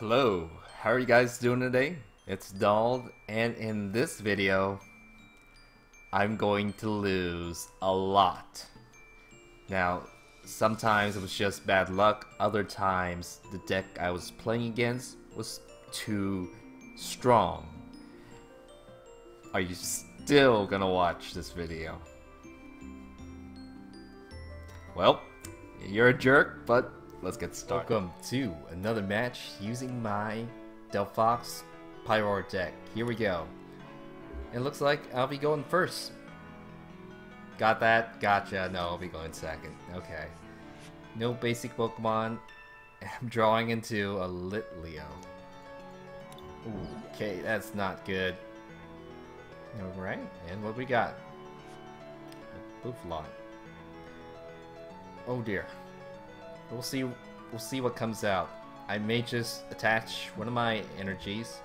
Hello, how are you guys doing today? It's Donald, and in this video, I'm going to lose a lot. Now, sometimes it was just bad luck, other times the deck I was playing against was too strong. Are you still gonna watch this video? Well, you're a jerk, but let's get started. Welcome to another match using my Delphox Pyroar deck. Here we go. It looks like I'll be going first. Got that? Gotcha. No, I'll be going second. Okay. No basic Pokemon. I'm drawing into a Litleo. Okay, that's not good. Alright, and what we got? Bouffalant. Oh dear. We'll see. We'll see what comes out. I may just attach one of my energies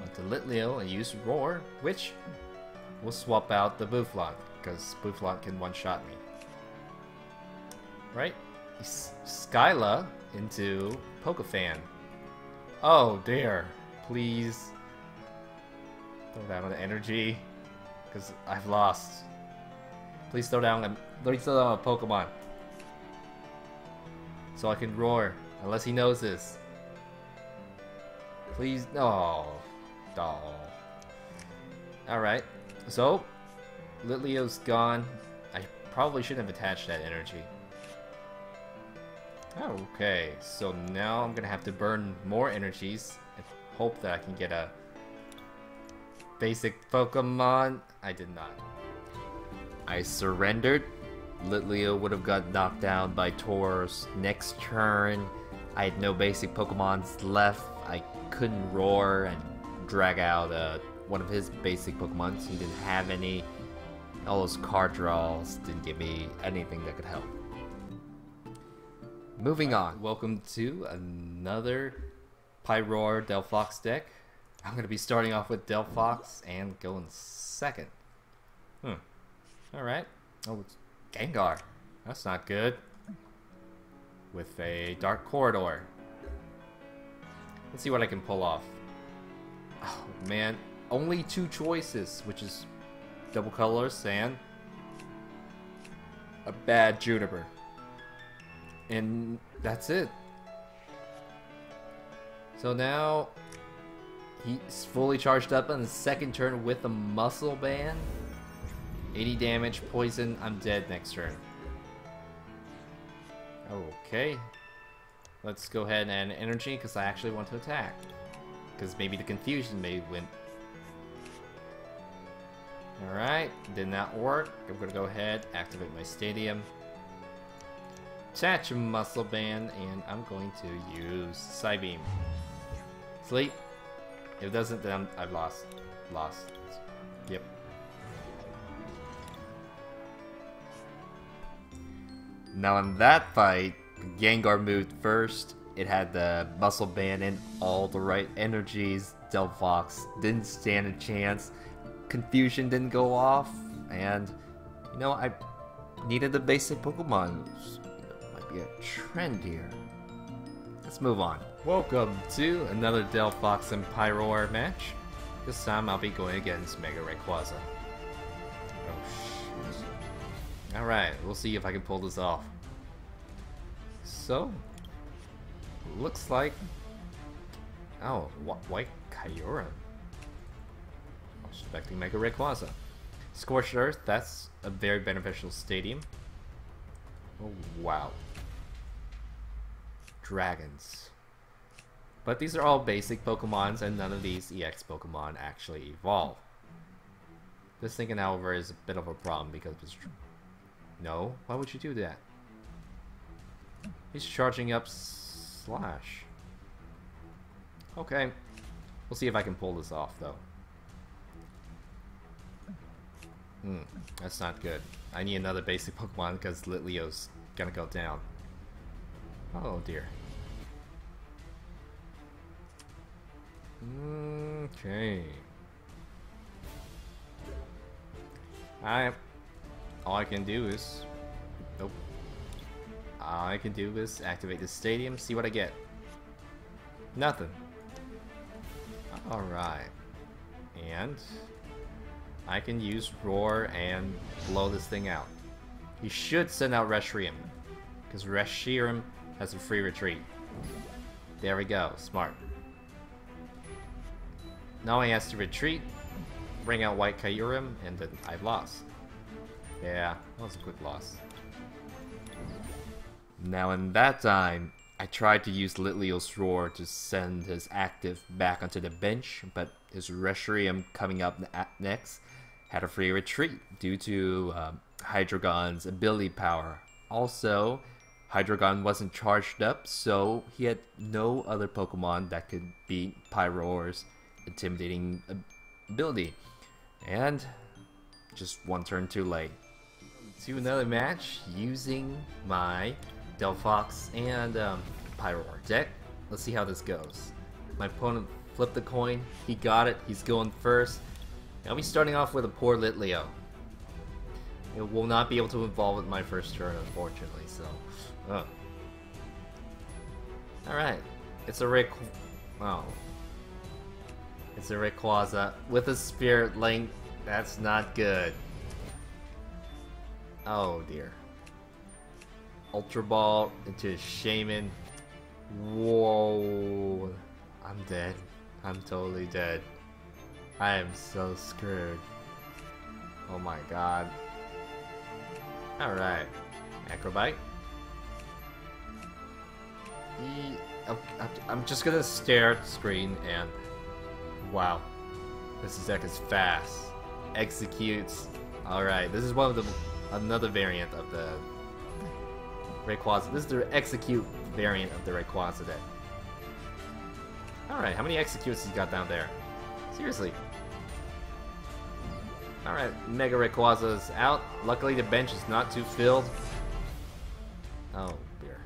onto Litleo and use Roar, which will swap out the Bouffalant, because Bouffalant can one-shot me. Right? Skyla into Pokefan. Oh dear. Please. Throw down the energy. Because I've lost. Please throw down, please throw down a Pokemon so I can roar, unless he knows this. Please, no. Oh. Alright, so, Litleo's gone. I probably shouldn't have attached that energy. Okay, so now I'm gonna have to burn more energies and hope that I can get a basic Pokemon. I did not. I surrendered Litleo would have got knocked down by Tauros next turn. I had no basic Pokemons left. I couldn't roar and drag out uh, one of his basic Pokemons. He didn't have any. All those card draws didn't give me anything that could help. Moving on. Welcome to another Pyroar Delphox deck. I'm going to be starting off with Delphox and going second. Hmm. Alright. Oh, it's Gengar. That's not good. With a Dark Corridor. Let's see what I can pull off. Oh, man. Only two choices, which is double colors and a bad Juniper. And that's it. So now he's fully charged up on the second turn with a muscle band. 80 damage, poison, I'm dead next turn. Okay. Let's go ahead and energy, because I actually want to attack. Because maybe the confusion may win. Alright, did not work. I'm going to go ahead, activate my stadium. Attach muscle band, and I'm going to use Psybeam. Sleep. If it doesn't, then i I've lost. Lost. Now in that fight, Gengar moved first. It had the muscle band and all the right energies. Delphox didn't stand a chance. Confusion didn't go off. And, you know, I needed the basic Pokemon. Might be a trend here. Let's move on. Welcome to another Delphox and Pyroar match. This time I'll be going against Mega Rayquaza. Alright, we'll see if I can pull this off. So, looks like... Oh, White Kyurem. I was expecting Mega Rayquaza. Scorched Earth, that's a very beneficial stadium. Oh, wow. Dragons. But these are all basic Pokemons, and none of these EX Pokemon actually evolve. This thinking, however, is a bit of a problem because it's no? Why would you do that? He's charging up Slash. Okay. We'll see if I can pull this off, though. Hmm, that's not good. I need another basic Pokemon because Litleo's gonna go down. Oh dear. Okay. I all I can do is... Nope. All I can do is activate the stadium, see what I get. Nothing. Alright. And I can use Roar and blow this thing out. He should send out Reshiram. Because Reshiram has a free retreat. There we go. Smart. Now he has to retreat, bring out White Kyurem, and then I've lost. Yeah, that was a quick loss. Now in that time, I tried to use Litleo's Roar to send his active back onto the bench, but his Reshiram coming up next had a free retreat due to um, Hydreigon's ability power. Also, Hydreigon wasn't charged up, so he had no other Pokemon that could beat Pyroar's intimidating ability. And just one turn too late. To another match using my Delphox and um, Pyroar deck. Let's see how this goes. My opponent flipped the coin. He got it. He's going first. I'll be starting off with a poor Litleo. It will not be able to evolve with my first turn, unfortunately, so... Alright. It's a Rick... Oh. It's a Rayquaza with a Spirit Link. That's not good. Oh dear. Ultra Ball into Shaymin. Whoa. I'm dead. I'm totally dead. I am so screwed. Oh my god. Alright. Acro Bike. I'm just gonna stare at the screen and... Wow. This deck is fast. Exeggcutes. Alright, this is one of the... Another variant of the Rayquaza. This is the Exeggcute variant of the Rayquaza deck. Alright, how many Exeggcutes he got down there? Seriously. Alright, Mega Rayquaza is out. Luckily the bench is not too filled. Oh dear.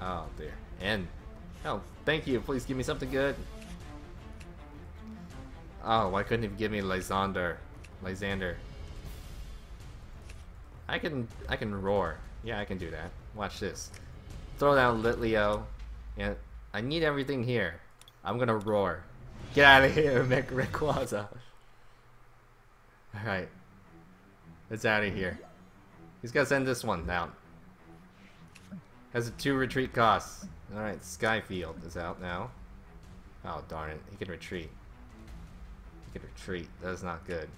Oh dear. And oh, thank you. Please give me something good. Oh, why couldn't he give me Lysander? Lysander. I can I can roar. Yeah, I can do that. Watch this. Throw down Litleo. And I need everything here. I'm gonna roar. Get out of here, Mech Rayquaza. Alright. It's out of here. He's gotta send this one down. Has a two retreat costs. Alright, Skyfield is out now. Oh darn it, he can retreat. He can retreat. That is not good.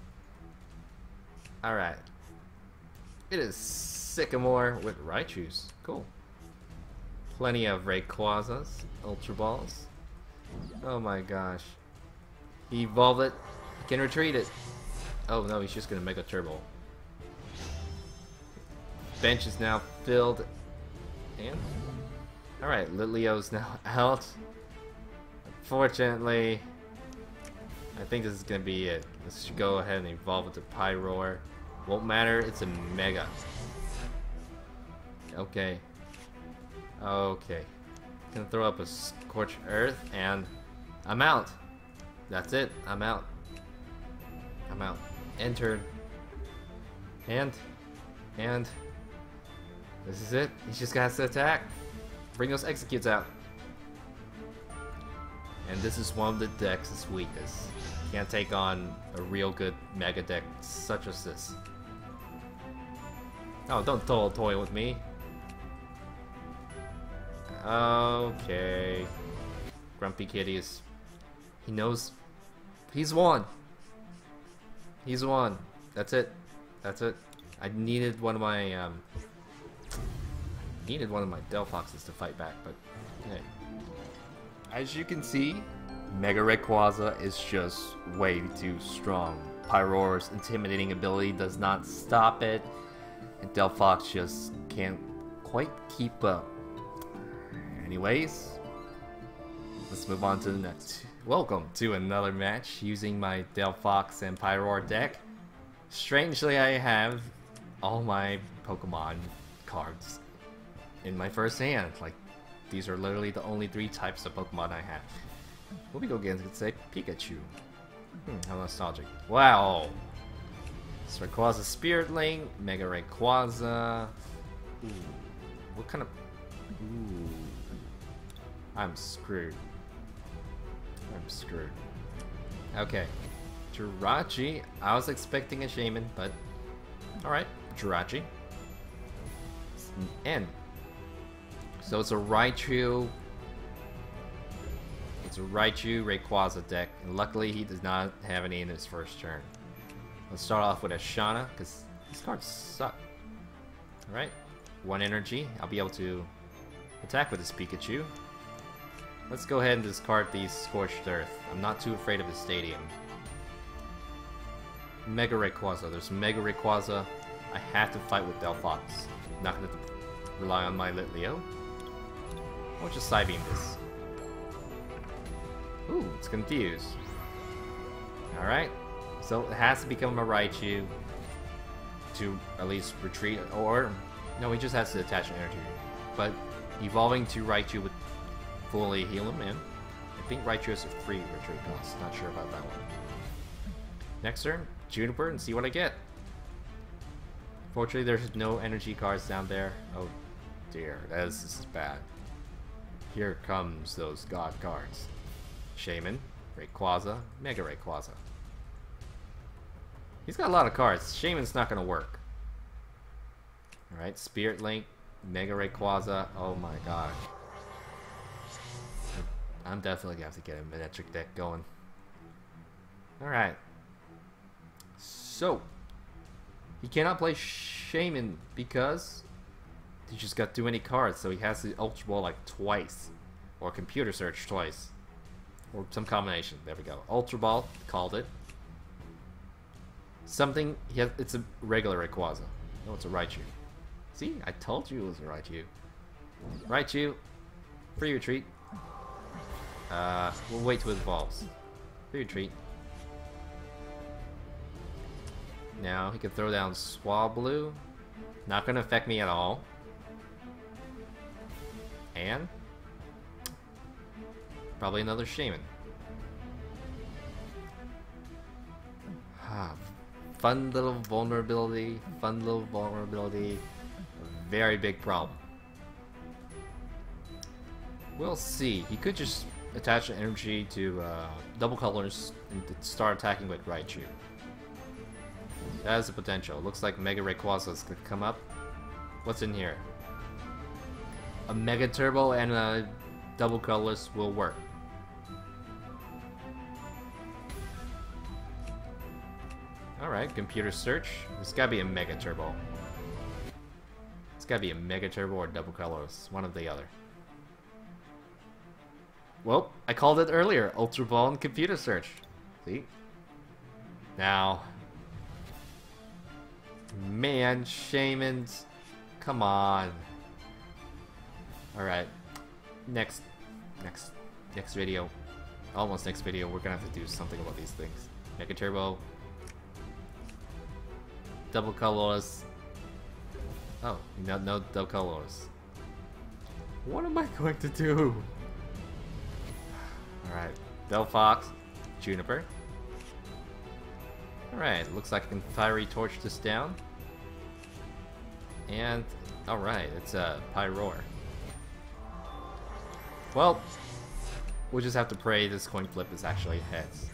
Alright. It is Sycamore with Raichus. Cool. Plenty of Rayquazas, Ultra Balls. Oh my gosh. He it. He can retreat it. Oh no, he's just gonna make a turbo. Bench is now filled. And Alright, Litleo's now out. Unfortunately, I think this is gonna be it. Let's go ahead and evolve it to Pyroar. Won't matter, it's a Mega. Okay. Okay. Gonna throw up a scorched Earth, and I'm out. That's it. I'm out. I'm out. Enter. And. And. This is it. He's just got to attack. Bring those Exeggcutes out. And this is one of the decks' weakest. Can't take on a real good mega deck such as this. Oh, don't toy, toy with me. Okay. Grumpy Kitty is... He knows... He's won! He's won. That's it. That's it. I needed one of my, um... Needed one of my Delphoxes to fight back, but... Hey. As you can see, Mega Rayquaza is just way too strong. Pyroar's intimidating ability does not stop it, and Delphox just can't quite keep up. Anyways, let's move on to the next. Welcome to another match using my Delphox and Pyroar deck. Strangely, I have all my Pokemon cards in my first hand. Like, these are literally the only three types of Pokemon I have. What we go against could say Pikachu. Hmm, how nostalgic. Wow! It's Spirit Link, Mega Rayquaza. Ooh. What kind of... Ooh. I'm screwed. I'm screwed. Okay. Jirachi. I was expecting a Shaymin, but... Alright, Jirachi. And... So it's a Raichu... It's a Raichu Rayquaza deck, and luckily he does not have any in his first turn. Let's start off with a Shauna, because these cards suck. Alright, one energy. I'll be able to attack with this Pikachu. Let's go ahead and discard the Scorched Earth. I'm not too afraid of the Stadium. Mega Rayquaza. There's Mega Rayquaza. I have to fight with Delphox. Not to rely on my Litleo. I'll just Psybeam this. Ooh, it's confused. Alright. So it has to become a Raichu to at least retreat, or... No, he just has to attach an energy. But evolving to Raichu would fully heal him, and I think Raichu has a free retreat cost. Not sure about that one. Next turn, Juniper, and see what I get. Fortunately, there's no energy cards down there. Oh dear, that is, this is bad. Here comes those god cards. Shaymin, Rayquaza, Mega Rayquaza. He's got a lot of cards. Shaymin's not going to work. Alright, Spirit Link, Mega Rayquaza. Oh my god. I'm definitely going to have to get a Manectric deck going. Alright. So, he cannot play Shaymin because he just got too many cards, so he has to Ultra Ball like twice. Or Computer Search twice. Or some combination. There we go. Ultra Ball, called it. Something, has, it's a regular Rayquaza. No, it's a Raichu. See, I told you it was a Raichu. Raichu, free retreat. Uh, we'll wait till it evolves. Free retreat. Now he can throw down Swablu. Not gonna affect me at all. And probably another Shaymin. Ah, fun little vulnerability, fun little vulnerability. Very big problem. We'll see. He could just attach the energy to uh, double colors and start attacking with Raichu. That has the potential. Looks like Mega Rayquaza is gonna come up. What's in here? A Mega Turbo and a double colors will work. Alright, computer search. It's gotta be a Mega Turbo. It's gotta be a Mega Turbo or double colors. One of the other. Well, I called it earlier. Ultra Ball and computer search. See? Now, Man, Shaymins. Come on. Alright. Next next next video. Almost next video, we're gonna have to do something about these things. Mega Turbo. Double colors. Oh, no no double colors. What am I going to do? Alright. Delphox. Juniper. Alright, looks like I can fiery torch this down. And, alright, it's uh, a Pyroar. Well, we'll just have to pray this coin flip is actually heads.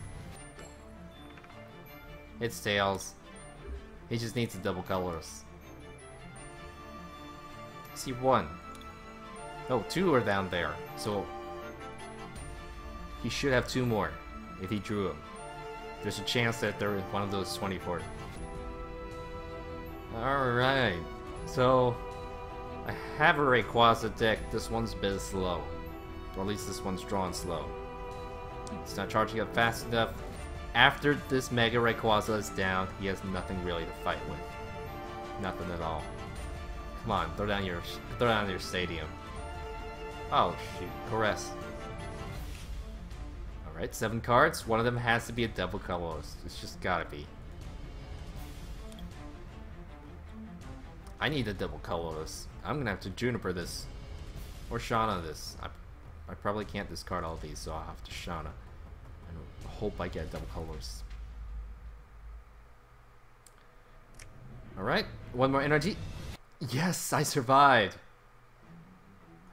It's tails. He just needs the double colors. See one. No, two are down there. So he should have two more if he drew them. There's a chance that they're one of those 24. Alright, so I have a Rayquaza deck. This one's a bit slow. Or at least this one's drawn slow. It's not charging up fast enough. After this Mega Rayquaza is down, he has nothing really to fight with. Nothing at all. Come on, throw down your throw down your stadium. Oh shoot, caress. Alright, seven cards. One of them has to be a double colorless. It's just gotta be. I need a double colorless. I'm gonna have to Juniper this. Or Shauna this. I, I probably can't discard all these, so I'll have to Shauna. I hope I get double colors. Alright, one more energy. Yes, I survived!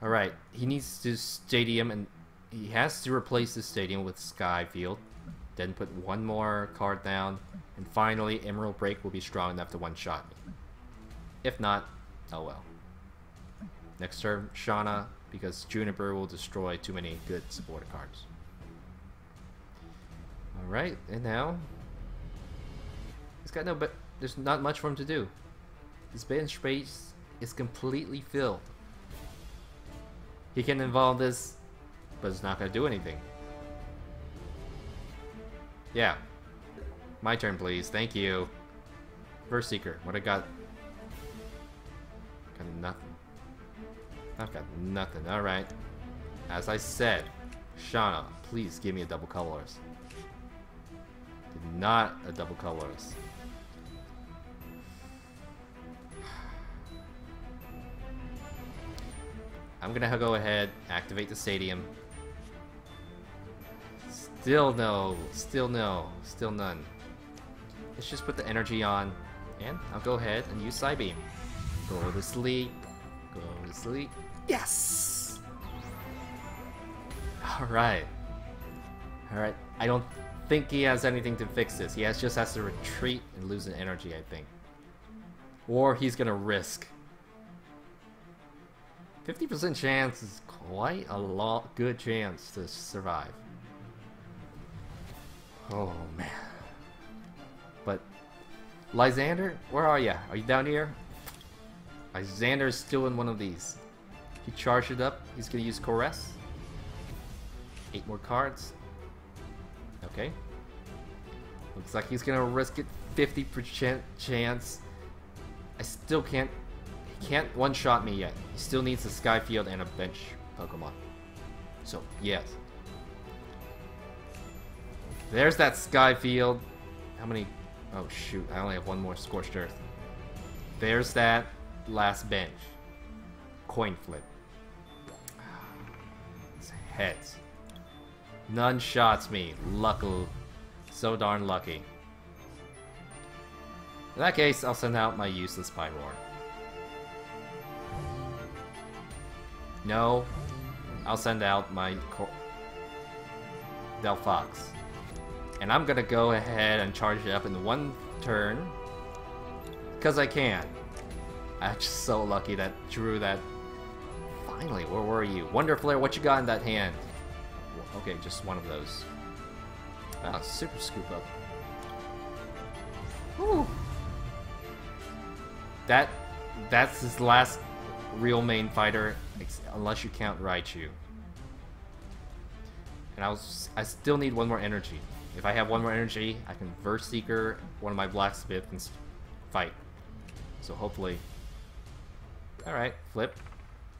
Alright, he needs to Stadium and he has to replace the stadium with Skyfield, then put one more card down, and finally Emerald Break will be strong enough to one-shot me. If not, oh well. Next turn, Shauna, because Juniper will destroy too many good supporter cards. Alright, and now... He's got no but there's not much for him to do. His bench space is completely filled. He can involve this, but it's not gonna do anything. Yeah. My turn, please. Thank you. VS Seeker. What I got? Got nothing. I've got nothing. Alright. As I said, Shauna, please give me a double colors. Not a double colors. I'm gonna go ahead, activate the stadium. Still no, still no, still none. Let's just put the energy on, and I'll go ahead and use Psybeam. Go to sleep, go to sleep. Yes! Alright. Alright, I don't think he has anything to fix this. He has, just has to retreat and lose an energy, I think. Or he's gonna risk 50% chance is quite a lot good chance to survive. Oh man. But Lysander, where are you? Are you down here? Lysander is still in one of these. He charged it up. He's gonna use Caress. Eight more cards. Okay. Looks like he's gonna risk it 50% chance. I still can't He can't one-shot me yet. He still needs a Skyfield and a bench Pokemon. So, yes. There's that Skyfield. How many... Oh, shoot. I only have one more Scorched Earth. There's that last bench. Coin flip. Ah, it's heads. None shots me. Luckily. So darn lucky. In that case, I'll send out my useless Pyroar. No. I'll send out my Delphox. And I'm gonna go ahead and charge it up in one turn. Because I can. I'm just so lucky that drew that. Finally, where were you? Wonder Flare, what you got in that hand? Okay, just one of those. Ah, super scoop up. Whew. That, that's his last real main fighter, unless you count Raichu. And I was, I still need one more energy. If I have one more energy, I can VS Seeker one of my Blacksmith and fight. So hopefully... Alright, flip.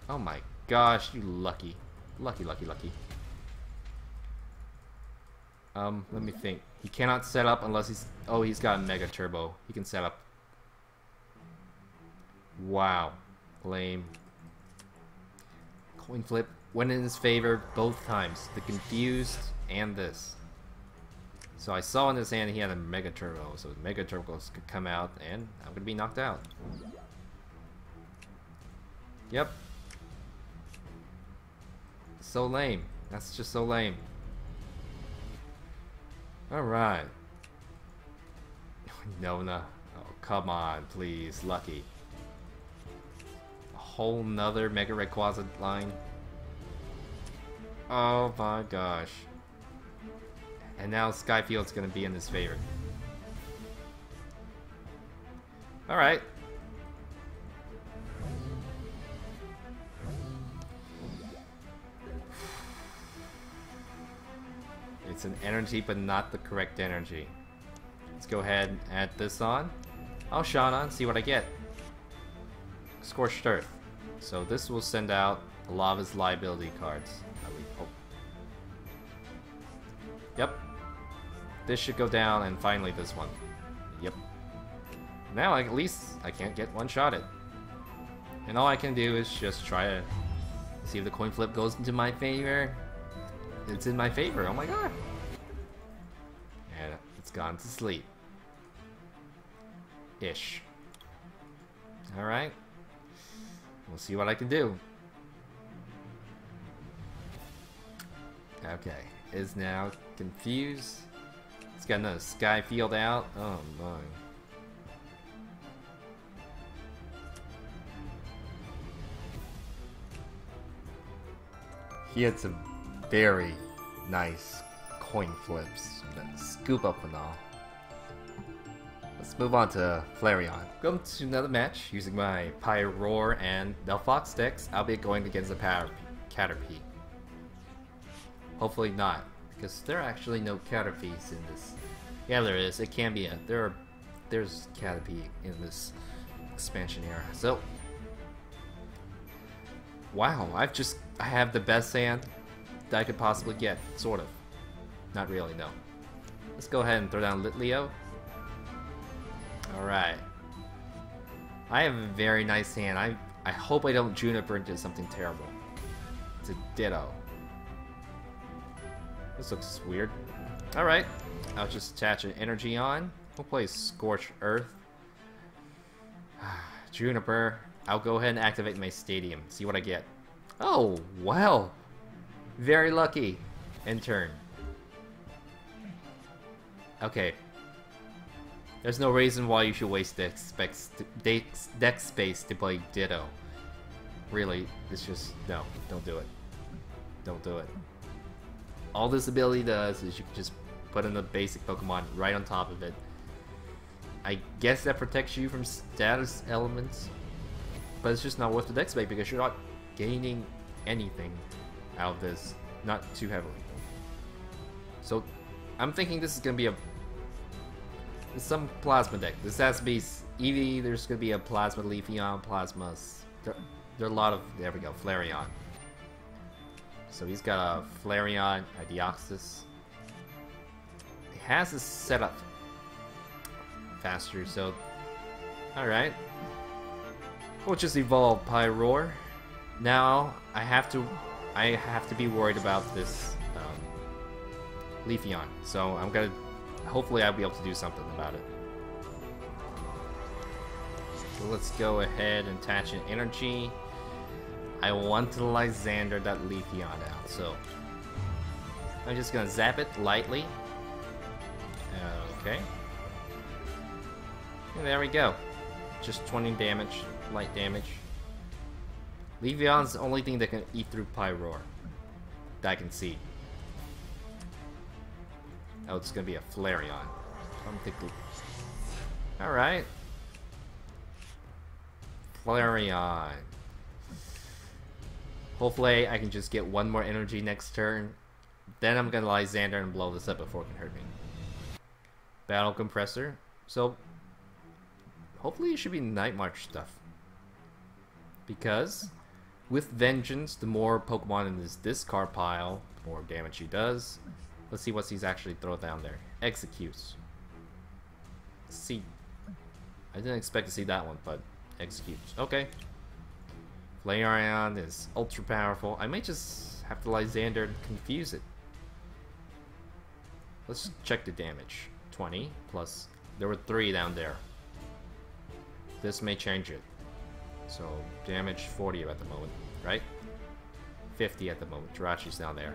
Oh my gosh, you lucky. Lucky, lucky, lucky. Um, let me think. He cannot set up unless he's... Oh, he's got a Mega Turbo. He can set up. Wow. Lame. Coin flip went in his favor both times. The confused and this. So I saw in his hand he had a Mega Turbo, so Mega Turbos could come out and I'm gonna be knocked out. Yep. So lame. That's just so lame. Alright. Nona. Oh, come on, please. Lucky A whole nother Mega Rayquaza line. Oh my gosh. And now Skyfield's gonna be in his favor. Alright. It's an energy, but not the correct energy. Let's go ahead and add this on. I'll Shauna on, see what I get. Scorched Earth. So this will send out a lava's liability cards. Oh. Yep. This should go down, and finally this one. Yep. Now at least I can't get one-shotted. And all I can do is just try to see if the coin flip goes into my favor. It's in my favor, oh my god. And it's gone to sleep. Ish. Alright. We'll see what I can do. Okay, is now confused. It's got another sky field out. Oh my. He had some very nice coin flips. Scoop up and all. Let's move on to Flareon. Going to another match using my Pyroar and Delphox decks. I'll be going against a Caterpie. Hopefully not, because there are actually no Caterpies in this. Yeah, there is. It can be a. There are. There's Caterpie in this expansion era. So, wow, I've just I have the best hand I could possibly get, sort of. Not really, no. Let's go ahead and throw down Litleo. Alright. I have a very nice hand. I I hope I don't Juniper into something terrible. It's a Ditto. This looks weird. Alright. I'll just attach an energy on. We'll play Scorch Earth. Juniper. I'll go ahead and activate my stadium. See what I get. Oh, wow. Very lucky. In turn. Okay. There's no reason why you should waste deck, deck space to play Ditto. Really, it's just, no, don't do it. Don't do it. All this ability does is you can just put in the basic Pokemon right on top of it. I guess that protects you from status elements, but it's just not worth the deck space because you're not gaining anything out of this, not too heavily. So, I'm thinking this is gonna be a some plasma deck. This has to be Eevee. There's gonna be a plasma Leafeon, plasmas. There, there are a lot of there we go, Flareon. So he's got a Flareon, a Deoxys. He has his setup faster, so alright. We'll just evolve Pyroar. Now I have to I have to be worried about this um, Leafeon. So I'm gonna hopefully I'll be able to do something about it. So let's go ahead and attach an energy. I want to Lysander that Leafeon out, so I'm just gonna zap it lightly. Okay. And there we go. Just 20 damage, light damage. Leafeon's the only thing that can eat through Pyroar. That I can see. Oh, it's gonna be a Flareon. I'm thinking. Alright. Flareon. Hopefully I can just get one more energy next turn. Then I'm gonna Lysander and blow this up before it can hurt me. Battle Compressor. So, hopefully it should be Night March stuff. Because with Vengeance, the more Pokemon in this discard pile, the more damage he does. Let's see what he's actually throw down there. Exeggcutes. See. I didn't expect to see that one, but Exeggcutes. Okay. Flareon is ultra powerful. I might just have to Lysander and confuse it. Let's check the damage. 20 plus... There were 3 down there. This may change it. So, damage 40 at the moment, right? 50 at the moment. Jirachi's down there.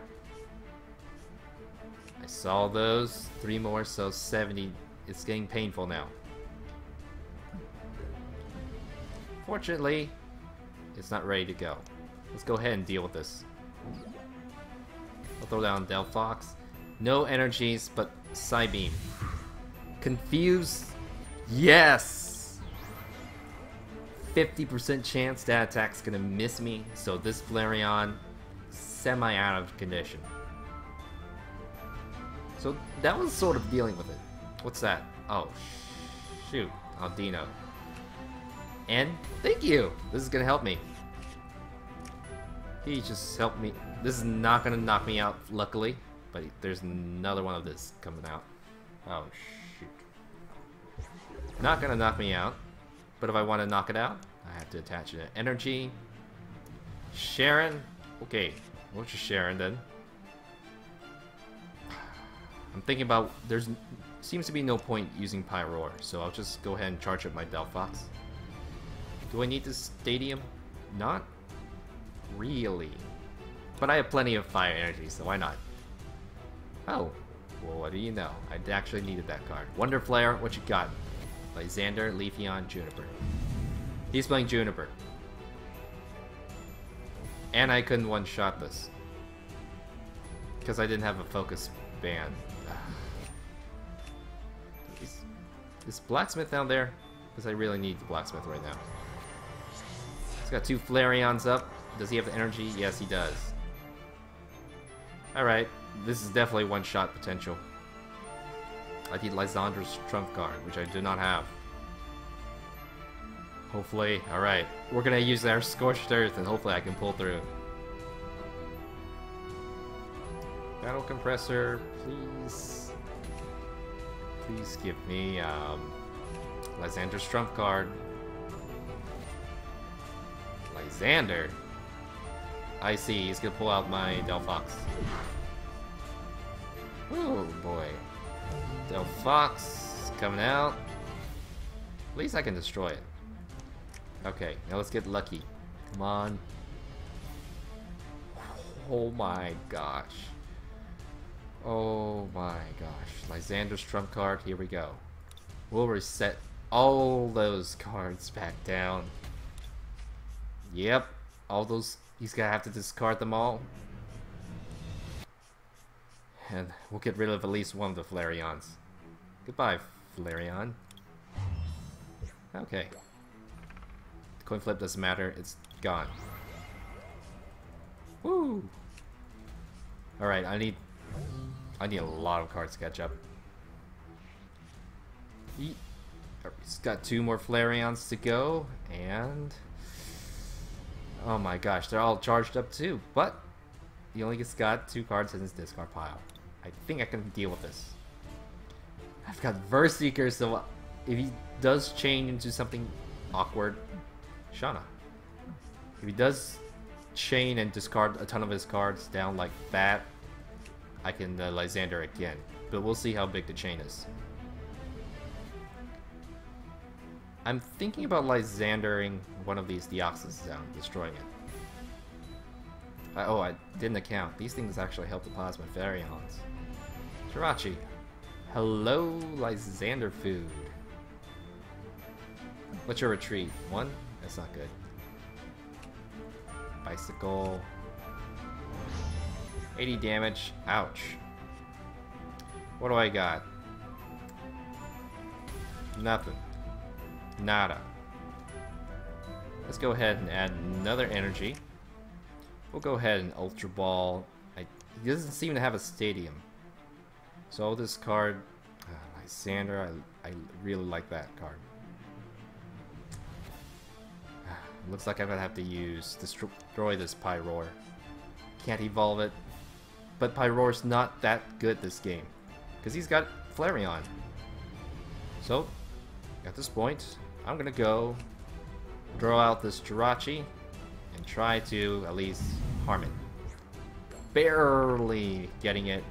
I saw those. Three more, so 70. It's getting painful now. Fortunately, it's not ready to go. Let's go ahead and deal with this. I'll throw down Delphox. No energies, but Psybeam. Confuse. Yes! 50% chance that attack's gonna miss me, so this Flareon, semi out of condition. So that was sort of dealing with it. What's that? Oh, shoot. Oh, Audino. And thank you! This is gonna help me. He just helped me. This is not gonna knock me out, luckily. But there's another one of this coming out. Oh, shoot. Not gonna knock me out. But if I want to knock it out, I have to attach to energy. Sharon. Okay, what's your Sharon then? I'm thinking about there's seems to be no point using Pyroar, so I'll just go ahead and charge up my Delphox. Do I need this stadium? Not really. But I have plenty of fire energy, so why not? Oh, well, what do you know? I actually needed that card. Wonder Flare, what you got? Lysander, Leafeon, Juniper. He's playing Juniper. And I couldn't one-shot this. Because I didn't have a focus band. is, is Blacksmith down there? Because I really need the Blacksmith right now. He's got two Flareons up. Does he have the energy? Yes, he does. Alright, this is definitely one-shot potential. I need Lysander's trump card, which I do not have. Hopefully, alright. We're gonna use our Scorched Earth and hopefully I can pull through. Battle Compressor, please. Please give me um, Lysander's trump card. Lysander? I see, he's gonna pull out my Delphox. Oh boy. Delphox coming out. At least I can destroy it. Okay, now let's get lucky. Come on. Oh my gosh. Oh my gosh. Lysander's trump card, here we go. We'll reset all those cards back down. Yep, all those, he's gonna have to discard them all. And we'll get rid of at least one of the Flareons. Goodbye, Flareon. Okay. Coin flip doesn't matter, it's gone. Woo! Alright, I need I need a lot of cards to catch up. He, he's got two more Flareons to go, and oh my gosh, they're all charged up too. But he only gets got two cards in his discard pile. I think I can deal with this. I've got VS Seeker, so if he does change into something awkward, Shauna. If he does chain and discard a ton of his cards down like that, I can uh, Lysander again. But we'll see how big the chain is. I'm thinking about Lysandering one of these Deoxys down, destroying it. Uh, oh, I didn't account. These things actually help the Plasma Flareons. Jirachi. Hello, Lysander food. What's your retreat? One? That's not good. Bicycle. 80 damage. Ouch. What do I got? Nothing. Nada. Let's go ahead and add another energy. We'll go ahead and Ultra Ball. I, he doesn't seem to have a stadium. So this card, uh, I, I really like that card. Looks like I'm gonna have to use destroy this Pyroar. Can't evolve it. But Pyroar's not that good this game. Because he's got Flareon. So, at this point, I'm gonna go draw out this Jirachi and try to at least harm it. Barely getting it.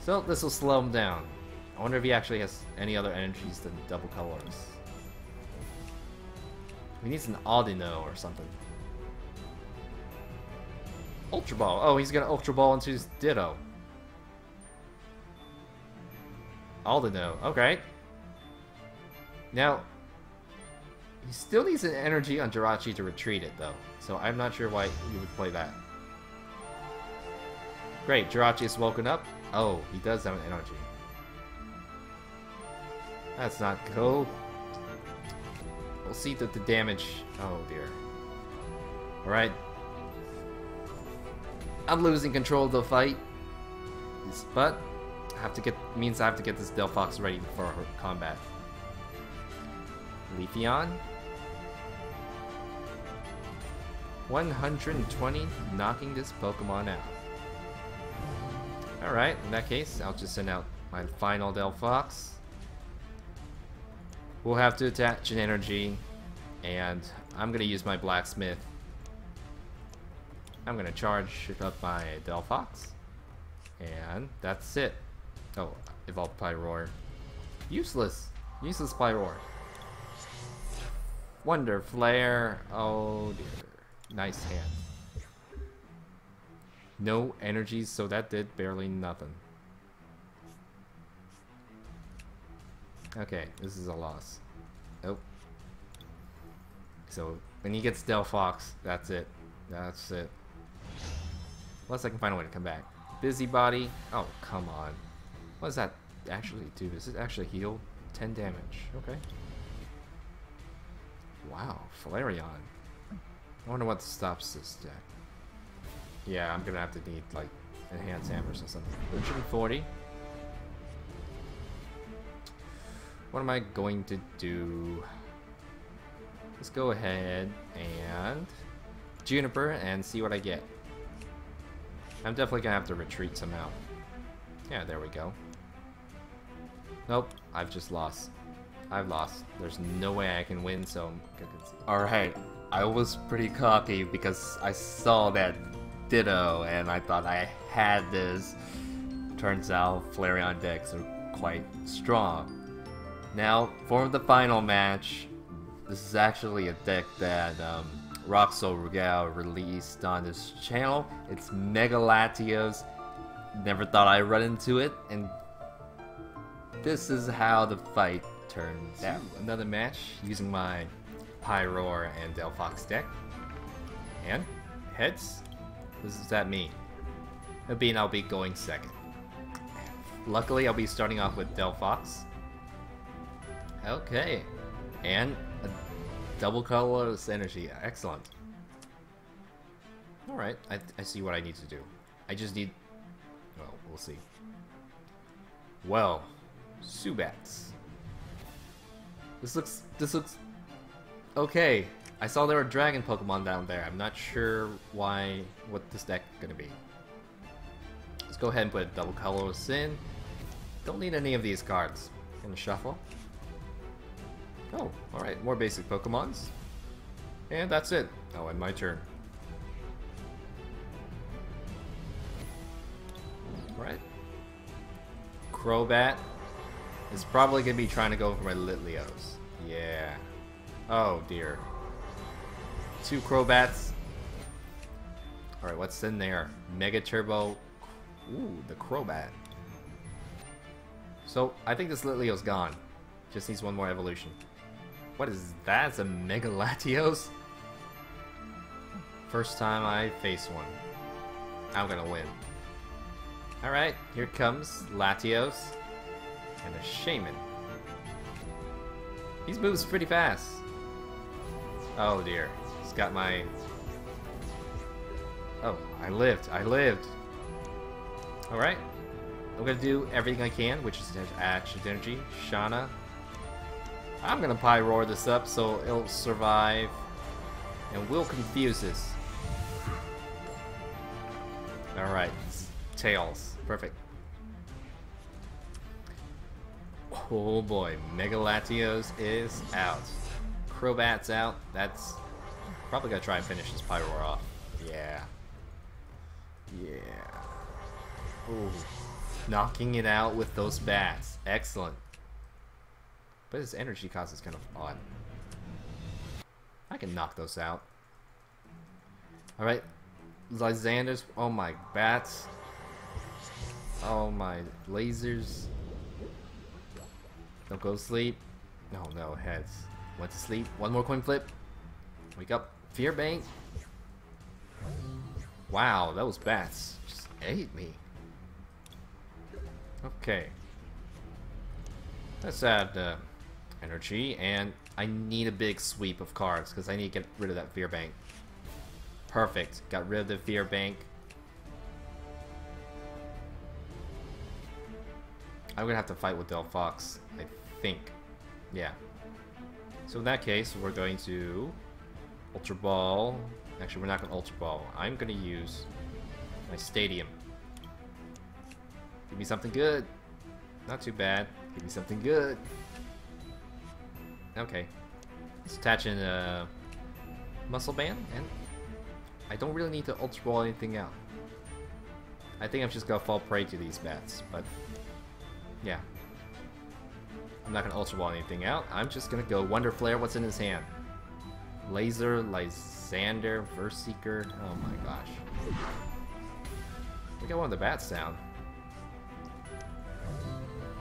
So this will slow him down. I wonder if he actually has any other energies than double colors. He needs an Audino or something. Ultra Ball. Oh, he's gonna Ultra Ball into his Ditto. Audino. Okay. Now, he still needs an energy on Jirachi to retreat it, though. So I'm not sure why he would play that. Great, Jirachi is woken up. Oh, he does have an energy. That's not cool. We'll see that the damage... Oh, dear. Alright. I'm losing control of the fight. But, I have to get... means I have to get this Delphox ready for combat. Leafeon. 120, knocking this Pokemon out. Alright, in that case, I'll just send out my final Delphox. We'll have to attach an energy, and I'm gonna use my blacksmith. I'm gonna charge up my Delphox, and that's it. Oh, evolve Pyroar. Useless. Useless Pyroar. Wonder Flare. Oh dear. Nice hand. No energies, so that did barely nothing. Okay, this is a loss. Oh. So, when he gets Delphox, that's it. That's it. Unless I can find a way to come back. Busybody. Oh, come on. What does that actually do? Does it actually heal? 10 damage. Okay. Wow, Flareon. I wonder what stops this deck. Yeah, I'm gonna have to need, like, enhanced Hammers or something. 140. What am I going to do? Let's go ahead and Juniper and see what I get. I'm definitely gonna have to retreat somehow. Yeah, there we go. Nope, I've just lost. I've lost. There's no way I can win, so Alright, I was pretty cocky because I saw that Ditto and I thought I had this. Turns out Flareon decks are quite strong. Now, for the final match, this is actually a deck that um, Roxo Rugal released on this channel. It's Mega Latios. Never thought I'd run into it, and this is how the fight turns out. Another match using my Pyroar and Delphox deck. And heads, this is at me. Being I'll be going second. Luckily, I'll be starting off with Delphox. Okay. And a double colorless energy. Excellent. Alright, I, I see what I need to do. I just need... Well, we'll see. Well, Zubats. This looks... This looks... Okay. I saw there were dragon Pokemon down there. I'm not sure why... What this deck gonna be. Let's go ahead and put double colorless in. Don't need any of these cards. Gonna shuffle. Oh, alright, more basic Pokemons. And that's it. Oh, and my turn. Alright. Crobat is probably going to be trying to go for my Litleos. Yeah. Oh, dear. Two Crobats. Alright, what's in there? Mega Turbo. Ooh, the Crobat. So, I think this Litleo's gone. Just needs one more evolution. What is that? It's a Mega Latios? First time I face one. I'm gonna win. Alright, here comes Latios. And a Shaymin. These moves pretty fast. Oh dear. He's got my... Oh, I lived. I lived. Alright. I'm gonna do everything I can, which is to action energy. Shauna, I'm gonna Pyroar this up so it'll survive and we'll confuse this. Alright, Tails. Perfect. Oh boy, Mega Latios is out. Crobat's out. That's probably gonna try and finish this Pyroar off. Yeah. Yeah. Ooh. Knocking it out with those bats. Excellent. But his energy cost is kind of odd. I can knock those out. Alright. Lysanders. Oh my bats. Oh my lasers. Don't go to sleep. No, no, heads. Went to sleep. One more coin flip. Wake up. Virbank. Wow, those bats just ate me. Okay. Let's add uh, energy, and I need a big sweep of cards because I need to get rid of that Virbank. Perfect. Got rid of the Virbank. I'm gonna have to fight with Delphox, I think. Yeah. So in that case, we're going to Ultra Ball. Actually, we're not gonna Ultra Ball. I'm gonna use my Stadium. Give me something good. Not too bad. Give me something good. Okay. It's attaching a muscle band, and I don't really need to ultra ball anything out. I think I'm just gonna fall prey to these bats, but yeah. I'm not gonna ultra ball anything out. I'm just gonna go Wonder Flare. What's in his hand? Laser, Lysander, VS Seeker. Oh my gosh. We got one of the bats down.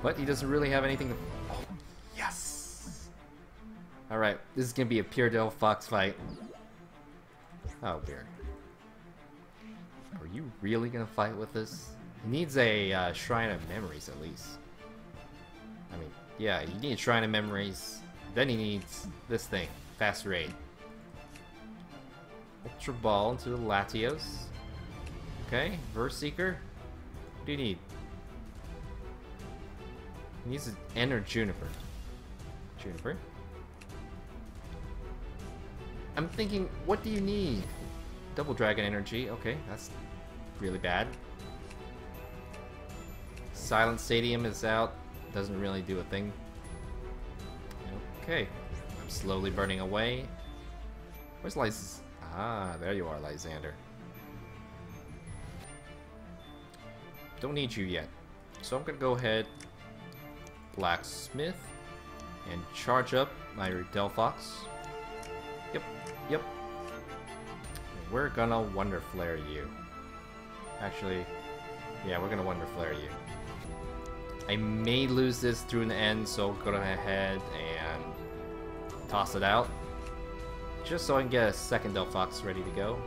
But he doesn't really have anything to... Alright, this is gonna be a pure fox fight. Oh dear. Are you really gonna fight with this? He needs a uh, Shrine of Memories at least. I mean, yeah, you need Shrine of Memories. Then he needs this thing, Fast Raid. Ultra Ball into the Latios. Okay, VS Seeker. What do you need? He needs an Ender Juniper. Juniper. I'm thinking, what do you need? Double Dragon Energy. Okay, that's really bad. Silent Stadium is out. Doesn't really do a thing. Okay. I'm slowly burning away. Where's Lys? Ah, there you are, Lysander. Don't need you yet. So I'm gonna go ahead, Blacksmith, and charge up my Delphox. Yep, yep. We're gonna Wonder Flare you. Actually, yeah, we're gonna Wonder Flare you. I may lose this through the end, so go ahead and toss it out. Just so I can get a second Delphox ready to go.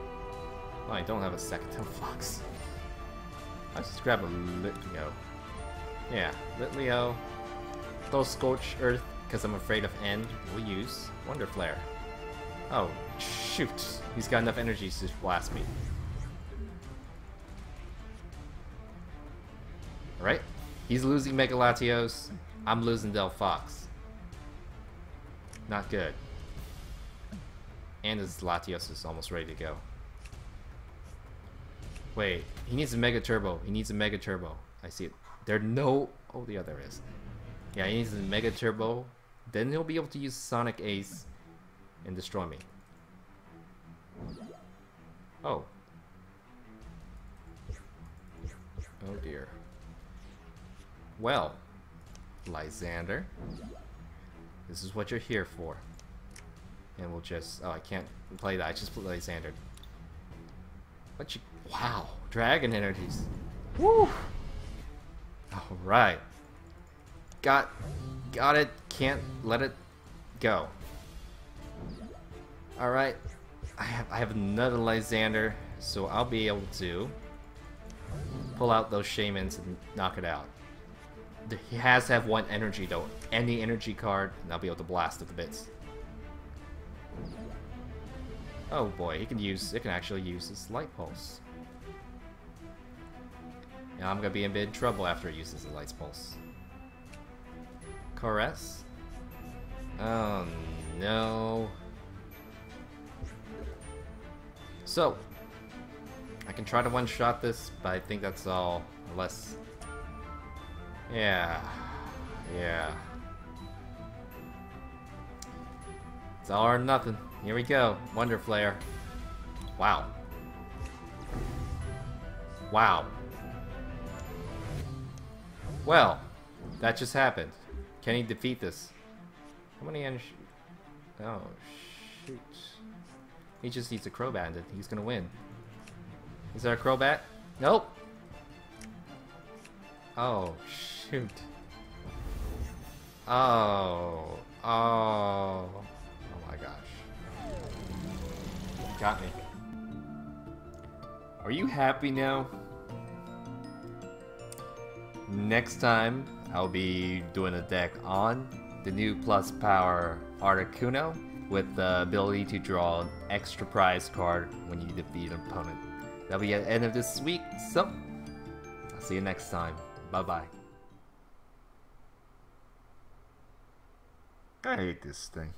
I don't have a second Delphox. Let's just grab a Litleo. Yeah, Litleo. Throw Scorch Earth, because I'm afraid of End, we'll use Wonder Flare. Oh, shoot. He's got enough energy to blast me. Alright. He's losing Mega Latios. I'm losing Delphox. Not good. And his Latios is almost ready to go. Wait, he needs a Mega Turbo. He needs a Mega Turbo. I see it. There no... Oh, yeah, there is. Yeah, he needs a Mega Turbo. Then he'll be able to use Sonic Ace and destroy me. Oh. Oh dear. Well, Lysander, this is what you're here for. And we'll just... Oh, I can't play that. I just put Lysander. What you... Wow. Dragon energies. Woo! Alright. Got... Got it. Can't let it go. Alright. I have, I have another Lysander, so I'll be able to pull out those Shaymins and knock it out. He has to have one energy though. Any energy card, and I'll be able to blast it to bits. Oh boy, he can use it can actually use his light pulse. Now I'm gonna be in big trouble after it uses the light pulse. Caress? Oh no. So I can try to one-shot this, but I think that's all. Unless yeah. Yeah. It's all or nothing. Here we go. Wonder Flare. Wow. Wow. Well, that just happened. Can he defeat this? How many energy? Oh, shoot. He just needs a Crobat and he's gonna win. Is there a Crobat? Nope. Oh, shoot. Oh. Oh. Oh my gosh. Got me. Are you happy now? Next time, I'll be doing a deck on the new plus power Articuno with the ability to draw an extra prize card when you defeat an opponent. That'll be at the end of this week, so I'll see you next time. Bye bye. I hate this thing.